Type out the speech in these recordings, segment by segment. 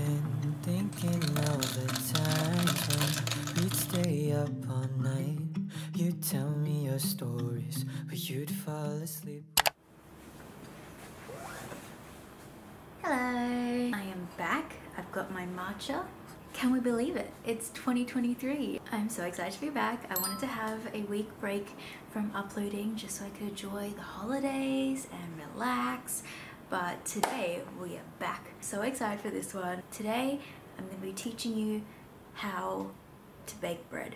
been thinking of the stay up all night. You'd tell me your stories, but you'd fall asleep. Hello, I am back. I've got my matcha. Can we believe it? It's 2023. I'm so excited to be back. I wanted to have a week break from uploading just so I could enjoy the holidays and relax. But today we are back. So excited for this one. Today I'm going to be teaching you how to bake bread.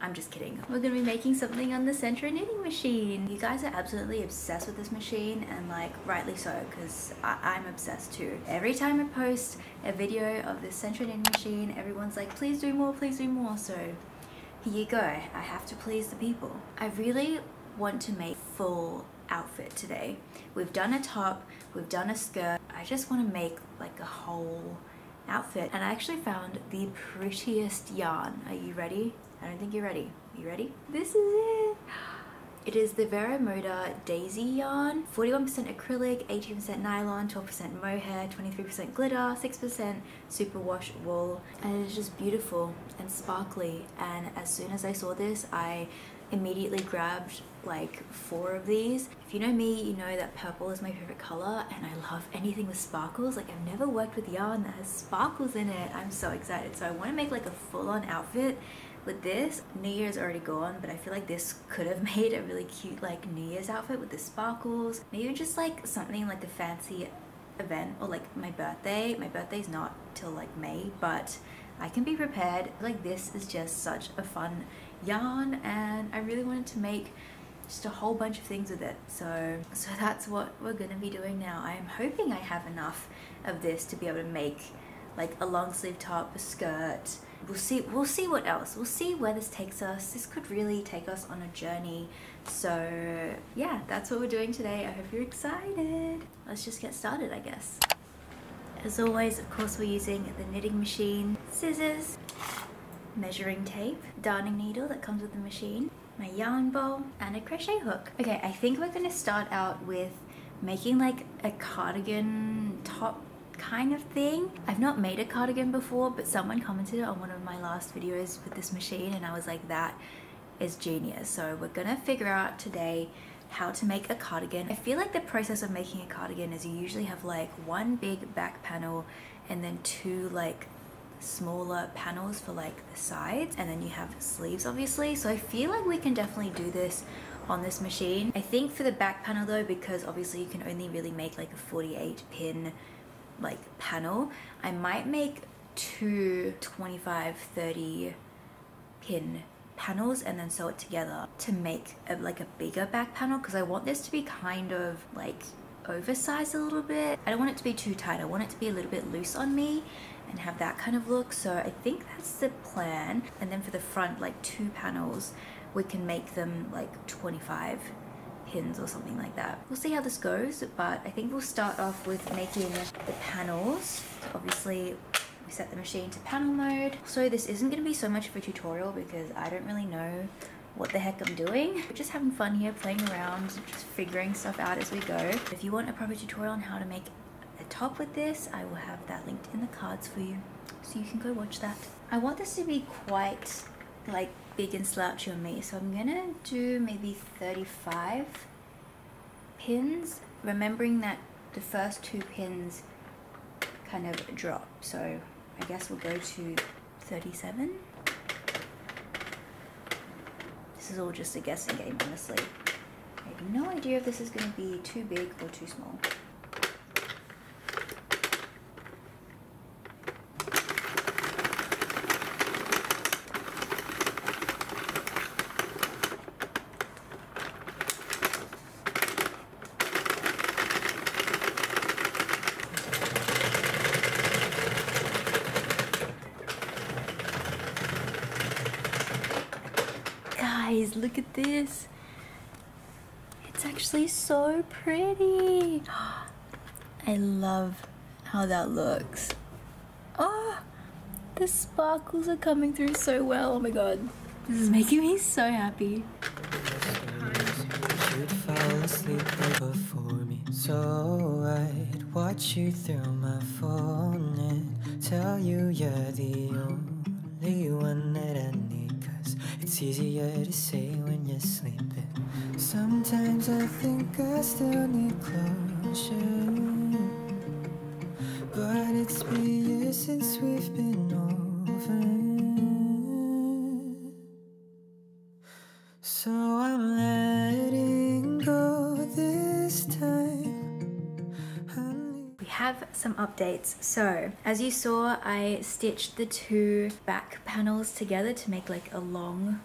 I'm just kidding. We're gonna be making something on the Sentro knitting machine. You guys are absolutely obsessed with this machine and like rightly so because I'm obsessed too. Every time I post a video of this Sentro knitting machine, everyone's like, please do more, please do more. So here you go. I have to please the people. I really want to make full outfit today. We've done a top, we've done a skirt. I just want to make like a whole outfit and I actually found the prettiest yarn. Are you ready? I don't think you're ready. Are you ready? This is it. It is the Vero Moda Daisy yarn. 41% acrylic, 18% nylon, 12% mohair, 23% glitter, 6% superwash wool. And it is just beautiful and sparkly. And as soon as I saw this, I immediately grabbed like four of these. If you know me, you know that purple is my favorite color and I love anything with sparkles. Like I've never worked with yarn that has sparkles in it. I'm so excited. So I want to make like a full-on outfit with this, New Year's already gone, but I feel like this could have made a really cute like New Year's outfit with the sparkles. Maybe just like something like a fancy event or like my birthday. My birthday's not till like May, but I can be prepared. Like this is just such a fun yarn and I really wanted to make just a whole bunch of things with it. So, so that's what we're gonna be doing now. I am hoping I have enough of this to be able to make like a long sleeve top, a skirt, we'll see we'll see what else. We'll see where this takes us. This could really take us on a journey. So yeah that's what we're doing today. I hope you're excited. Let's just get started i guess. As always of course we're using the knitting machine. Scissors measuring tape darning needle that comes with the machine my yarn bowl and a crochet hook okay i think we're to start out with making like a cardigan top kind of thing. I've not made a cardigan before, but someone commented on one of my last videos with this machine and I was like, that is genius. So we're gonna figure out today how to make a cardigan. I feel like the process of making a cardigan is you usually have like one big back panel and then two like smaller panels for like the sides and then you have sleeves obviously so I feel like we can definitely do this on this machine. I think for the back panel though because obviously you can only really make like a 48 pin like panel, I might make two 25, 30 pin panels and then sew it together to make a, like a bigger back panel because I want this to be kind of like oversized a little bit. I don't want it to be too tight. I want it to be a little bit loose on me and have that kind of look. So I think that's the plan. And then for the front, like two panels, we can make them like 25 pins or something like that. We'll see how this goes, but I think we'll start off with making the panels. So obviously, we set the machine to panel mode. So this isn't going to be so much of a tutorial because I don't really know what the heck I'm doing. We're just having fun here, playing around, just figuring stuff out as we go. If you want a proper tutorial on how to make top with this, I will have that linked in the cards for you. So you can go watch that. I want this to be quite like big and slouchy on me. So I'm gonna do maybe 35 pins, remembering that the first two pins kind of drop. So I guess we'll go to 37. This is all just a guessing game, honestly. I have no idea if this is gonna be too big or too small. guys, look at this. It's actually so pretty. I love how that looks. Oh, the sparkles are coming through so well. Oh my god. This is making me so happy. So I'd watch you through my phone and it's easier to say when you're sleeping. Sometimes I think I still need closure. But it's been years since we've been over. Updates. So, as you saw, I stitched the two back panels together to make like a long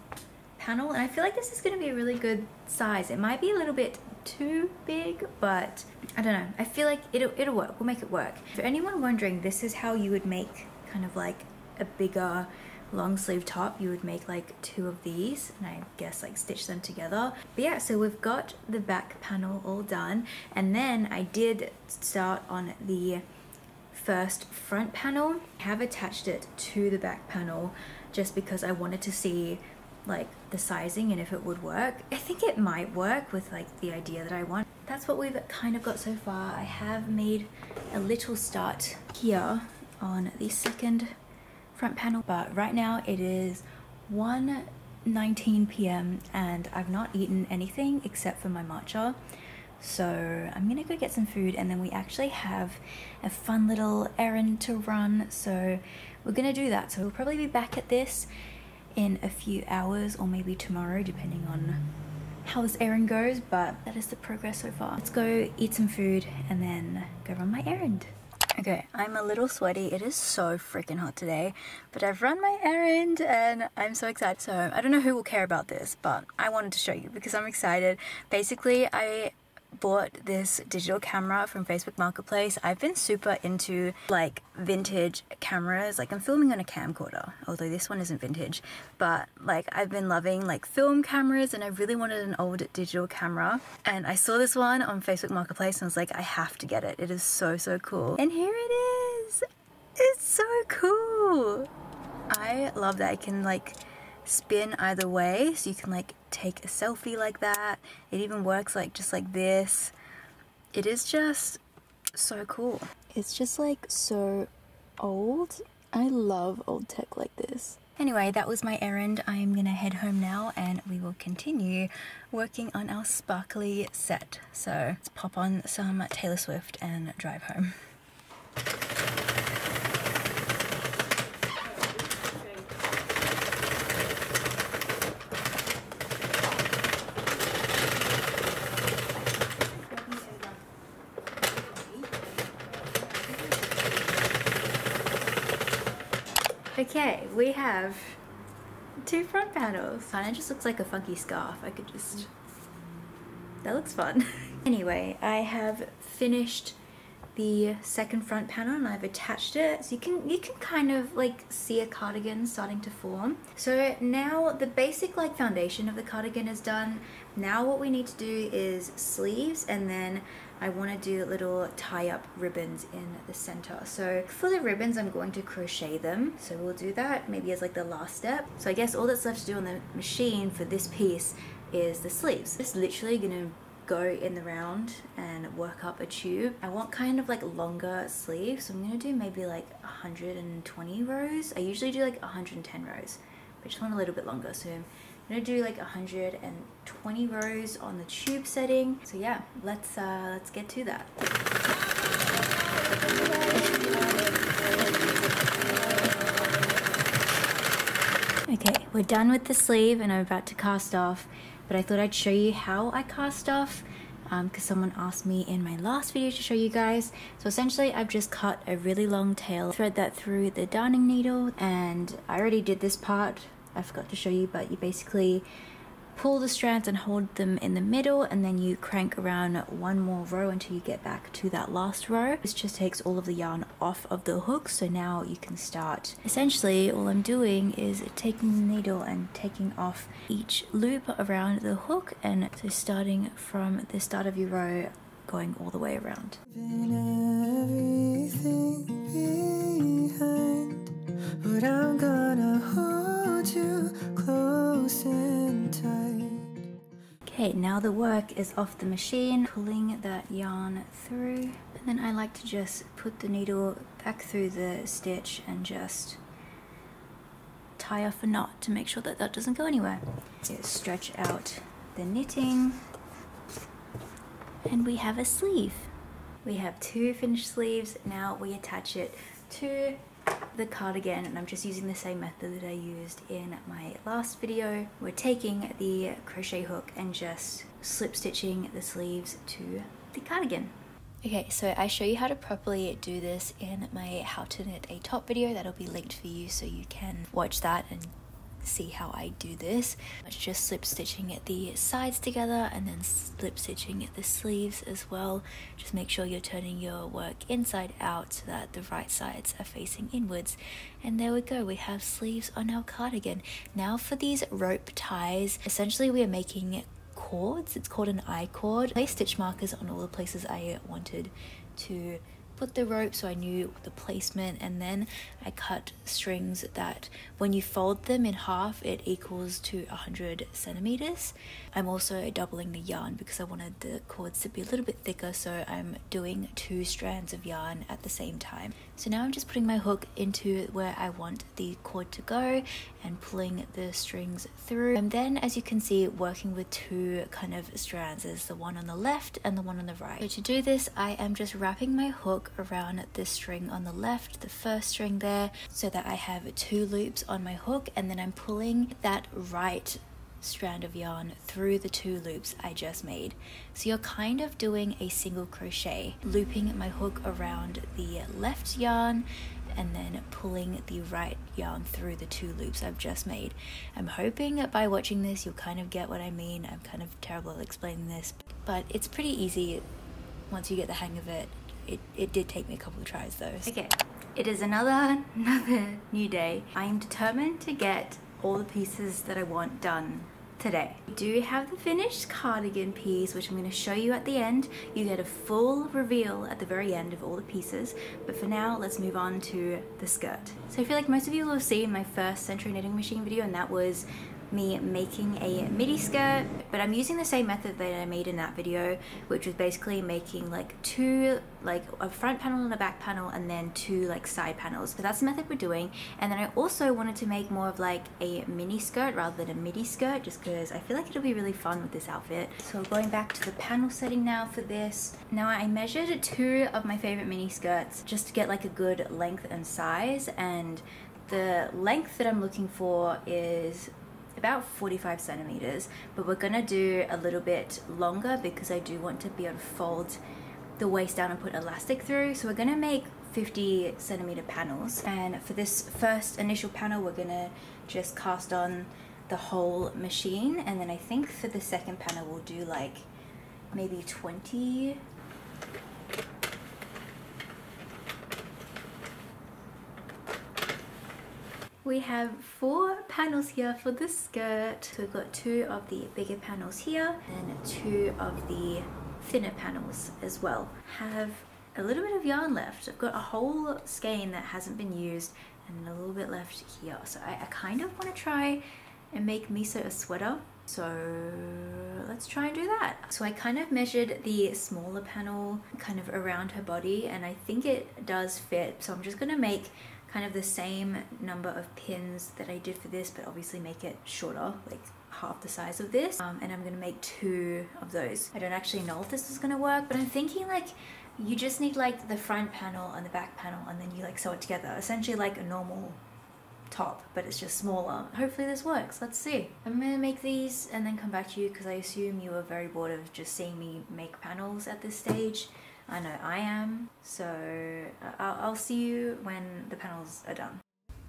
panel. And I feel like this is going to be a really good size. It might be a little bit too big, but I don't know. I feel like it'll, it'll work. We'll make it work. For anyone wondering, this is how you would make kind of like a bigger long sleeve top you would make like two of these and I guess like stitch them together but yeah so we've got the back panel all done and then I did start on the first front panel I have attached it to the back panel just because I wanted to see like the sizing and if it would work. I think it might work with like the idea that I want. That's what we've kind of got so far. I have made a little start here on the second front panel but right now it is 1:19 p.m. and I've not eaten anything except for my matcha so I'm gonna go get some food and then we actually have a fun little errand to run so we're gonna do that so we'll probably be back at this in a few hours or maybe tomorrow depending on how this errand goes but that is the progress so far let's go eat some food and then go run my errand Okay, I'm a little sweaty. It is so freaking hot today, but I've run my errand and I'm so excited. So I don't know who will care about this, but I wanted to show you because I'm excited. Basically, I bought this digital camera from Facebook Marketplace. I've been super into like vintage cameras. Like I'm filming on a camcorder, although this one isn't vintage, but like I've been loving like film cameras and I really wanted an old digital camera. And I saw this one on Facebook Marketplace and I was like, I have to get it. It is so, so cool. And here it is. It's so cool. I love that I can like spin either way. So you can like take a selfie like that. It even works like just like this. It is just so cool. It's just like so old. I love old tech like this. Anyway that was my errand. I'm gonna head home now and we will continue working on our sparkly set. So let's pop on some taylor swift and drive home Okay, we have two front panels. And it just looks like a funky scarf. I could just... That looks fun. anyway, I have finished the second front panel and I've attached it so you can you can kind of like see a cardigan starting to form so now the basic like foundation of the cardigan is done now what we need to do is sleeves and then I want to do little tie-up ribbons in the center. So for the ribbons, I'm going to crochet them. So we'll do that maybe as like the last step. So I guess all that's left to do on the machine for this piece is the sleeves. It's literally gonna go in the round and work up a tube. I want kind of like longer sleeves, so I'm gonna do maybe like 120 rows. I usually do like 110 rows, but just want a little bit longer. So I'm gonna do like 120 rows on the tube setting. So yeah, let's uh, let's get to that. Okay, we're done with the sleeve and I'm about to cast off, but I thought I'd show you how I cast off because someone asked me in my last video to show you guys. So essentially I've just cut a really long tail, thread that through the darning needle and I already did this part, I forgot to show you, but you basically pull the strands and hold them in the middle and then you crank around one more row until you get back to that last row. This just takes all of the yarn off of the hook so now you can start. Essentially all I'm doing is taking the needle and taking off each loop around the hook and so starting from the start of your row going all the way around. Everything behind, but I'm gonna hold you close and tight. Okay, now the work is off the machine, pulling that yarn through. And then I like to just put the needle back through the stitch and just tie off a knot to make sure that that doesn't go anywhere. stretch out the knitting and we have a sleeve. We have two finished sleeves. Now we attach it to the cardigan and I'm just using the same method that I used in my last video. We're taking the crochet hook and just slip stitching the sleeves to the cardigan. Okay, so I show you how to properly do this in my how to knit a top video that'll be linked for you so you can watch that and see how I do this. It's just slip stitching at the sides together and then slip stitching at the sleeves as well. Just make sure you're turning your work inside out so that the right sides are facing inwards. And there we go, we have sleeves on our cardigan. Now for these rope ties, essentially we are making cords. It's called an I-cord. I placed stitch markers on all the places I wanted to put the rope so I knew the placement and then I cut strings that when you fold them in half it equals to 100 centimeters. I'm also doubling the yarn because I wanted the cords to be a little bit thicker so I'm doing two strands of yarn at the same time. So now I'm just putting my hook into where I want the cord to go and pulling the strings through. And then as you can see working with two kind of strands, is the one on the left and the one on the right. So to do this I am just wrapping my hook around this string on the left, the first string there, so that I have two loops on my hook and then I'm pulling that right strand of yarn through the two loops I just made. So you're kind of doing a single crochet, looping my hook around the left yarn and then pulling the right yarn through the two loops I've just made. I'm hoping that by watching this you'll kind of get what I mean. I'm kind of terrible at explaining this, but it's pretty easy once you get the hang of it it, it did take me a couple of tries though. Okay, it is another, another new day. I am determined to get all the pieces that I want done today. We do have the finished cardigan piece, which I'm going to show you at the end. You get a full reveal at the very end of all the pieces, but for now, let's move on to the skirt. So I feel like most of you will have seen my first Sentro Knitting Machine video, and that was me making a midi skirt but I'm using the same method that I made in that video which was basically making like two like a front panel and a back panel and then two like side panels. So that's the method we're doing. And then I also wanted to make more of like a mini skirt rather than a midi skirt just because I feel like it'll be really fun with this outfit. So going back to the panel setting now for this. Now I measured two of my favorite mini skirts just to get like a good length and size and the length that I'm looking for is about 45 centimeters but we're gonna do a little bit longer because I do want to be able to fold the waist down and put elastic through. So we're gonna make 50 centimeter panels. And for this first initial panel we're gonna just cast on the whole machine. And then I think for the second panel we'll do like maybe 20 We have four panels here for the skirt. So we've got two of the bigger panels here and two of the thinner panels as well. Have a little bit of yarn left. I've got a whole skein that hasn't been used and a little bit left here. So I, I kind of want to try and make Miso a sweater. So let's try and do that. So I kind of measured the smaller panel kind of around her body and I think it does fit. So I'm just gonna make kind of the same number of pins that I did for this, but obviously make it shorter, like half the size of this. Um, and I'm gonna make two of those. I don't actually know if this is gonna work, but I'm thinking like you just need like the front panel and the back panel and then you like sew it together. Essentially like a normal top, but it's just smaller. Hopefully this works, let's see. I'm gonna make these and then come back to you because I assume you were very bored of just seeing me make panels at this stage. I know I am. So uh, I'll, I'll see you when the panels are done.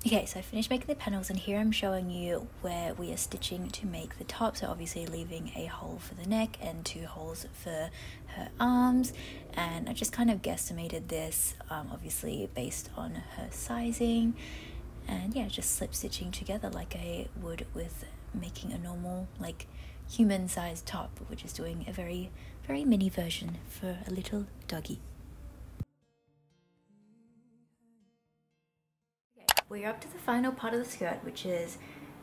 Okay, so I finished making the panels and here I'm showing you where we are stitching to make the top. So obviously leaving a hole for the neck and two holes for her arms. And I just kind of guesstimated this, um, obviously based on her sizing. And yeah, just slip stitching together like I would with making a normal, like human sized top, which is doing a very very mini version for a little doggy. We're up to the final part of the skirt, which is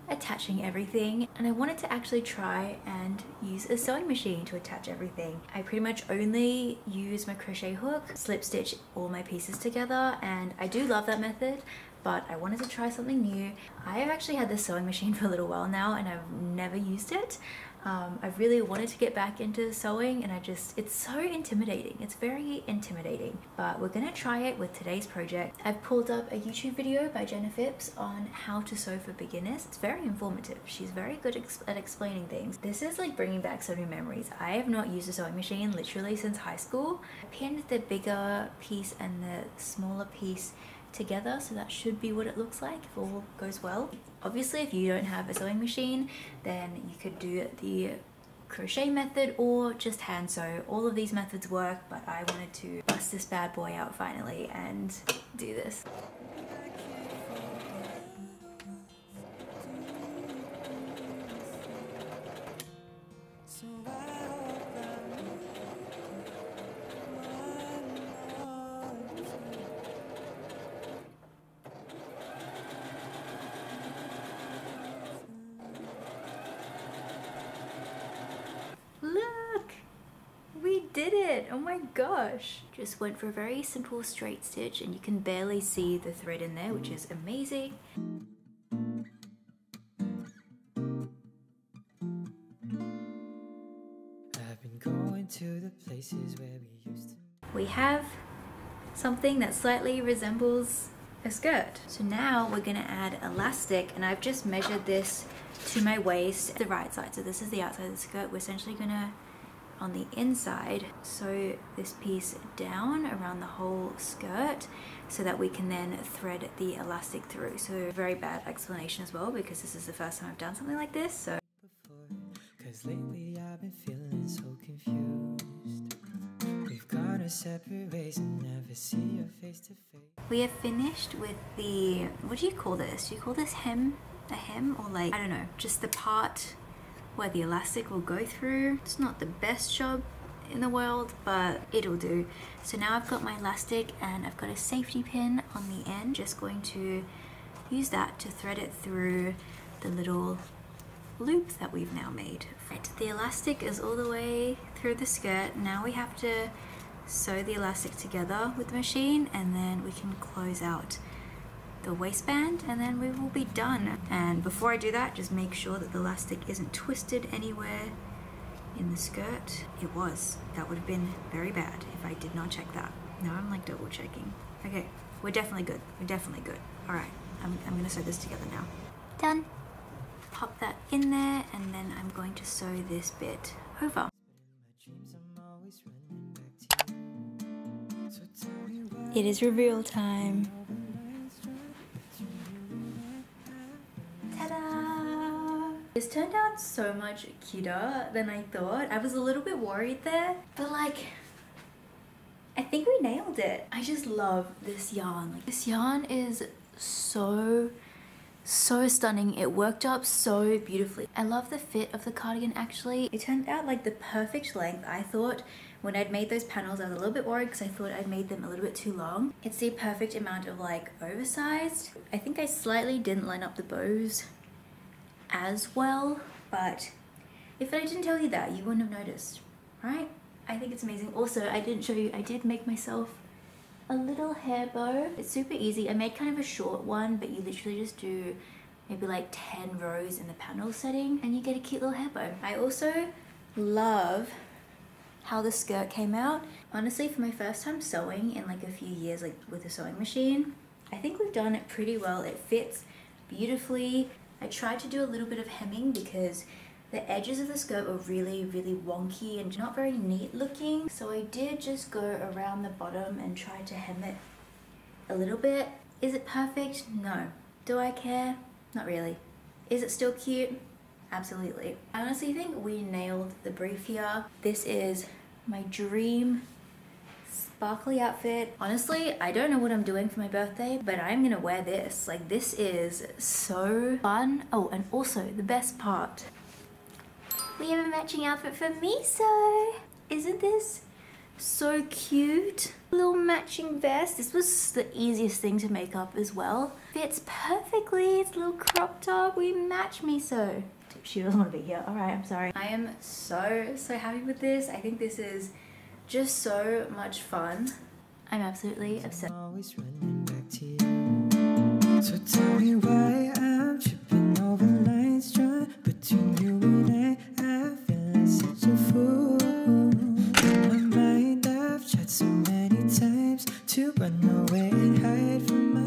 attaching everything and I wanted to actually try and use a sewing machine to attach everything. I pretty much only use my crochet hook, slip stitch all my pieces together and I do love that method but I wanted to try something new. I have actually had this sewing machine for a little while now and I've never used it. Um, I've really wanted to get back into sewing and I just, it's so intimidating. It's very intimidating, but we're gonna try it with today's project. I've pulled up a YouTube video by Jenna Phipps on how to sew for beginners. It's very informative. She's very good at explaining things. This is like bringing back so many memories. I have not used a sewing machine literally since high school. I pinned the bigger piece and the smaller piece together so that should be what it looks like if all goes well. Obviously if you don't have a sewing machine then you could do the crochet method or just hand sew. All of these methods work but I wanted to bust this bad boy out finally and do this gosh! Just went for a very simple straight stitch and you can barely see the thread in there, which is amazing. We have something that slightly resembles a skirt. So now we're gonna add elastic and I've just measured this to my waist, the right side. So this is the outside of the skirt. We're essentially gonna on the inside. Sew this piece down around the whole skirt so that we can then thread the elastic through. So very bad explanation as well because this is the first time I've done something like this so. Cause lately I've been feeling so confused. We've gone separate ways and never see your face to face. We have finished with the what do you call this? Do you call this hem? A hem or like I don't know just the part where the elastic will go through. It's not the best job in the world, but it'll do. So now I've got my elastic and I've got a safety pin on the end. Just going to use that to thread it through the little loop that we've now made. Right, the elastic is all the way through the skirt. Now we have to sew the elastic together with the machine and then we can close out the waistband and then we will be done. And before I do that, just make sure that the elastic isn't twisted anywhere in the skirt. It was. That would have been very bad if I did not check that. Now I'm like double checking. Okay, we're definitely good. We're definitely good. All right, I'm, I'm gonna sew this together now. Done. Pop that in there and then I'm going to sew this bit over. It is reveal time. This turned out so much cuter than I thought. I was a little bit worried there, but like, I think we nailed it. I just love this yarn. Like, this yarn is so so stunning. It worked up so beautifully. I love the fit of the cardigan actually. It turned out like the perfect length. I thought when i'd made those panels i was a little bit worried because i thought i'd made them a little bit too long. It's the perfect amount of like oversized. I think i slightly didn't line up the bows as well, but if I didn't tell you that, you wouldn't have noticed, right? I think it's amazing. Also, I didn't show you, I did make myself a little hair bow. It's super easy. I made kind of a short one, but you literally just do maybe like 10 rows in the panel setting and you get a cute little hair bow. I also love how the skirt came out. Honestly, for my first time sewing in like a few years, like with a sewing machine, I think we've done it pretty well. It fits beautifully. I tried to do a little bit of hemming because the edges of the skirt were really, really wonky and not very neat looking. So I did just go around the bottom and try to hem it a little bit. Is it perfect? No. Do I care? Not really. Is it still cute? Absolutely. I honestly think we nailed the brief here. This is my dream sparkly outfit. Honestly, I don't know what I'm doing for my birthday, but I'm gonna wear this. Like this is so fun. Oh, and also the best part. We have a matching outfit for Miso. Isn't this so cute? Little matching vest. This was the easiest thing to make up as well. Fits perfectly. It's a little crop top. We match Miso. She doesn't want to be here. All right, I'm sorry. I am so, so happy with this. I think this is just so much fun. I'm absolutely obsessed. So tell me why I'm tripping over lines between you and I. I feel like such a fool. In my mind, I've tried so many times to run away and